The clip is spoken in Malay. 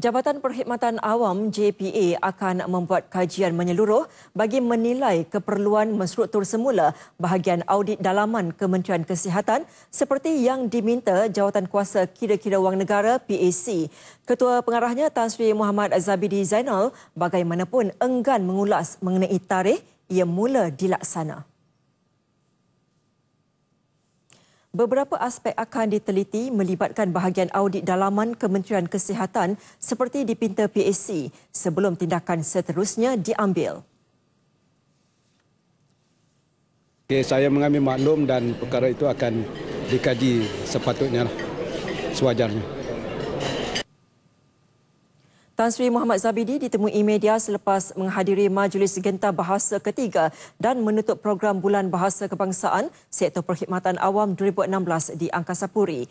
Jabatan Perkhidmatan Awam JPA akan membuat kajian menyeluruh bagi menilai keperluan menstruktur semula bahagian audit dalaman Kementerian Kesihatan seperti yang diminta Jawatan Kuasa Kira-Kira Wang Negara PAC. Ketua Pengarahnya Tan Sri Muhammad Zabidi Zainal bagaimanapun enggan mengulas mengenai tarikh ia mula dilaksana. Beberapa aspek akan diteliti melibatkan bahagian audit dalaman Kementerian Kesihatan seperti dipinta PAC sebelum tindakan seterusnya diambil. Okay, saya mengambil maklum dan perkara itu akan dikaji sepatutnya, sewajarnya. Tan Sri Muhammad Zabidi ditemui media selepas menghadiri Majlis Genta Bahasa ketiga dan menutup program Bulan Bahasa Kebangsaan Sektor Perkhidmatan Awam 2016 di Angkasa Puri.